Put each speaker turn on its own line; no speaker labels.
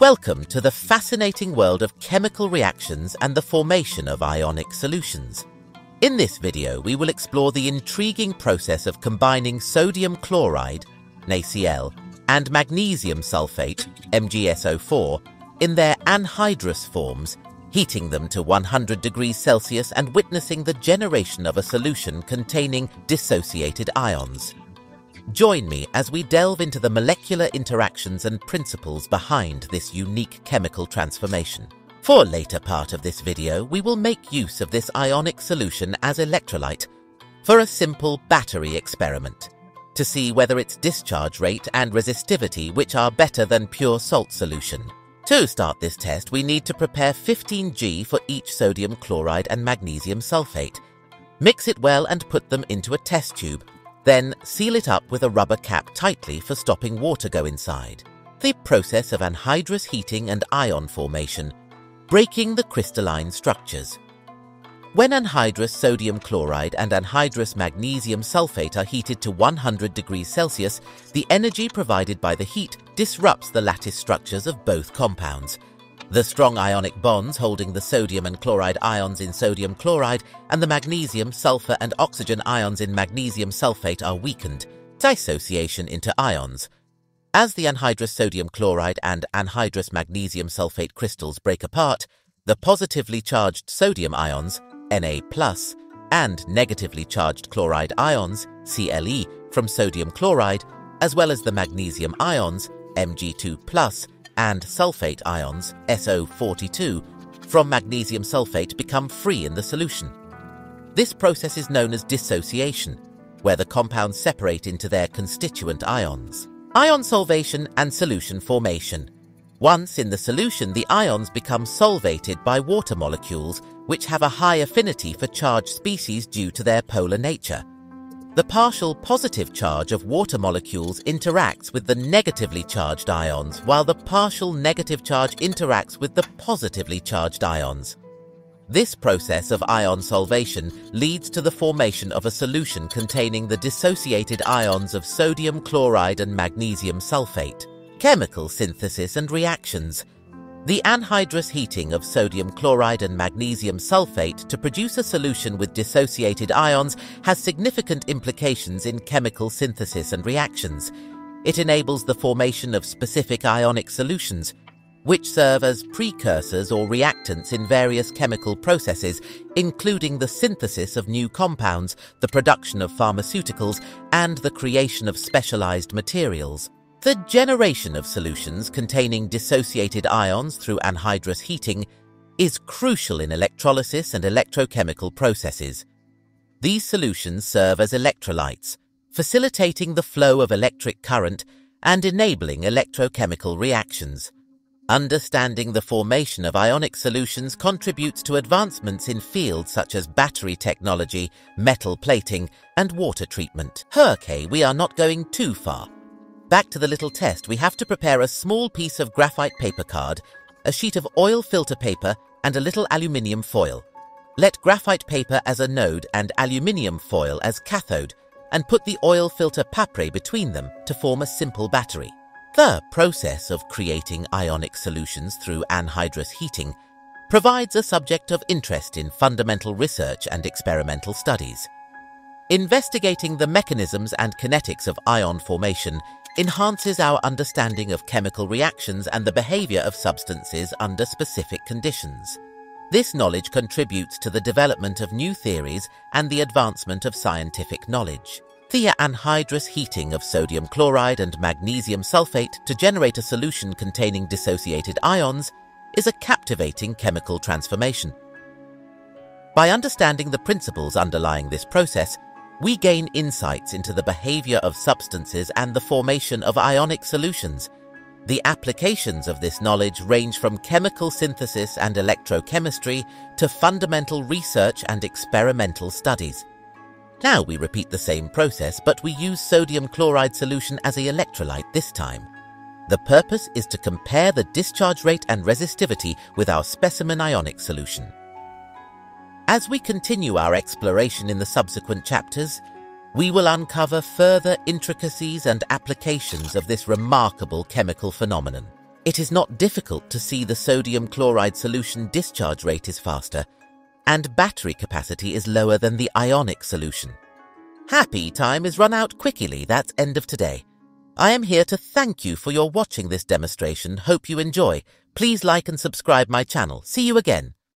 Welcome to the fascinating world of chemical reactions and the formation of ionic solutions. In this video, we will explore the intriguing process of combining sodium chloride, NaCl, and magnesium sulfate, MgSO4, in their anhydrous forms, heating them to 100 degrees Celsius and witnessing the generation of a solution containing dissociated ions. Join me as we delve into the molecular interactions and principles behind this unique chemical transformation. For a later part of this video, we will make use of this ionic solution as electrolyte for a simple battery experiment to see whether its discharge rate and resistivity which are better than pure salt solution. To start this test, we need to prepare 15G for each sodium chloride and magnesium sulfate. Mix it well and put them into a test tube then seal it up with a rubber cap tightly for stopping water go inside. The process of anhydrous heating and ion formation, breaking the crystalline structures. When anhydrous sodium chloride and anhydrous magnesium sulfate are heated to 100 degrees Celsius, the energy provided by the heat disrupts the lattice structures of both compounds, the strong ionic bonds holding the sodium and chloride ions in sodium chloride and the magnesium, sulfur and oxygen ions in magnesium sulfate are weakened, dissociation into ions. As the anhydrous sodium chloride and anhydrous magnesium sulfate crystals break apart, the positively charged sodium ions, Na+, and negatively charged chloride ions, Cle, from sodium chloride, as well as the magnesium ions, Mg2+, and sulfate ions, SO42, from magnesium sulfate become free in the solution. This process is known as dissociation, where the compounds separate into their constituent ions. Ion solvation and solution formation. Once in the solution, the ions become solvated by water molecules, which have a high affinity for charged species due to their polar nature. The partial positive charge of water molecules interacts with the negatively charged ions, while the partial negative charge interacts with the positively charged ions. This process of ion solvation leads to the formation of a solution containing the dissociated ions of sodium chloride and magnesium sulfate. Chemical synthesis and reactions the anhydrous heating of sodium chloride and magnesium sulfate to produce a solution with dissociated ions has significant implications in chemical synthesis and reactions. It enables the formation of specific ionic solutions, which serve as precursors or reactants in various chemical processes, including the synthesis of new compounds, the production of pharmaceuticals, and the creation of specialized materials. The generation of solutions containing dissociated ions through anhydrous heating is crucial in electrolysis and electrochemical processes. These solutions serve as electrolytes, facilitating the flow of electric current and enabling electrochemical reactions. Understanding the formation of ionic solutions contributes to advancements in fields such as battery technology, metal plating, and water treatment. Okay, we are not going too far. Back to the little test, we have to prepare a small piece of graphite paper card, a sheet of oil filter paper, and a little aluminium foil. Let graphite paper as anode and aluminium foil as cathode, and put the oil filter papre between them to form a simple battery. The process of creating ionic solutions through anhydrous heating provides a subject of interest in fundamental research and experimental studies. Investigating the mechanisms and kinetics of ion formation enhances our understanding of chemical reactions and the behavior of substances under specific conditions. This knowledge contributes to the development of new theories and the advancement of scientific knowledge. The anhydrous heating of sodium chloride and magnesium sulfate to generate a solution containing dissociated ions is a captivating chemical transformation. By understanding the principles underlying this process, we gain insights into the behavior of substances and the formation of ionic solutions. The applications of this knowledge range from chemical synthesis and electrochemistry to fundamental research and experimental studies. Now we repeat the same process, but we use sodium chloride solution as a electrolyte this time. The purpose is to compare the discharge rate and resistivity with our specimen ionic solution. As we continue our exploration in the subsequent chapters, we will uncover further intricacies and applications of this remarkable chemical phenomenon. It is not difficult to see the sodium chloride solution discharge rate is faster, and battery capacity is lower than the ionic solution. Happy time is run out quickly, that's end of today. I am here to thank you for your watching this demonstration, hope you enjoy. Please like and subscribe my channel. See you again.